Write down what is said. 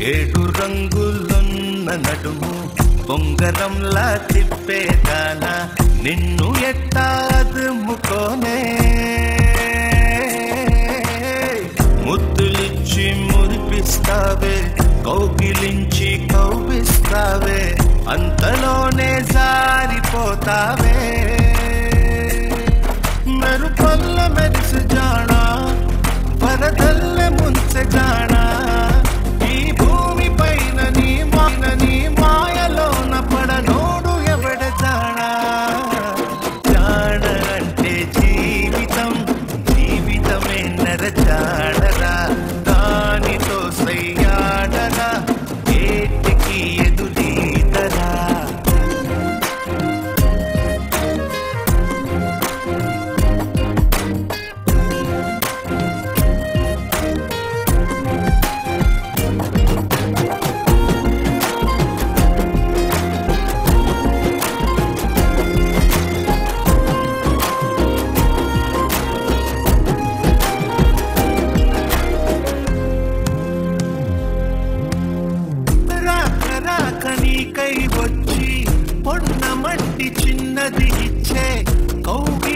ఏడు రంగులున్న నడుము బొంగరంలా తిప్పేదాన నిన్ను ఎట్టాదుముకోనే ముద్దులిచ్చి మురిపిస్తావే కౌగిలించి కౌపిస్తావే అంతలోనే జారిపోతావే. మెరుపల్ల వచ్చి పొన్న మట్టి చిన్నది ఇచ్చే కౌగిలించి